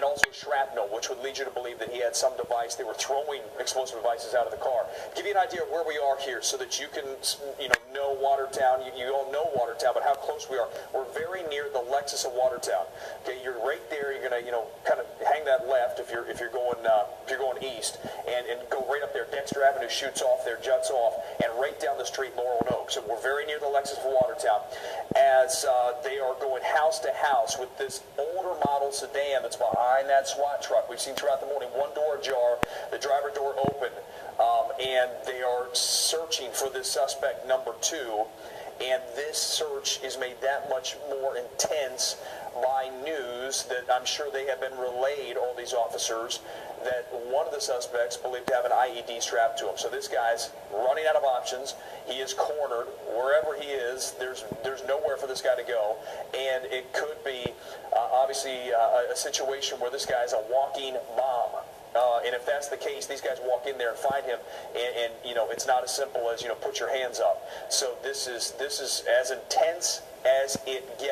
and also shrapnel, which would lead you to believe that he had some device. They were throwing explosive devices out of the car. Give you an idea of where we are here, so that you can, you know, know Watertown. You, you all know Watertown, but how close we are. We're very near the Lexus of Watertown. Okay, you're right there. You're gonna, you know, kind of hang that left if you're if you're going uh, if you're going east, Dexter Avenue shoots off there, juts off, and right down the street, Laurel and Oaks. And we're very near the Lexus of Watertown, as uh, they are going house to house with this older model sedan that's behind that SWAT truck. We've seen throughout the morning one door ajar, the driver door open, um, and they are searching for this suspect number two. And this search is made that much more intense by news that I'm sure they have been relayed, all these officers, that one of the suspects believed to have an IED strapped to him. So this guy's running out of options. He is cornered. Wherever he is, there's there's nowhere for this guy to go. And it could be, uh, obviously, uh, a situation where this guy's a walking bomb. Uh, and if that's the case, these guys walk in there and find him, and, and, you know it's not as simple as you know put your hands up. So this is this is as intense as it gets.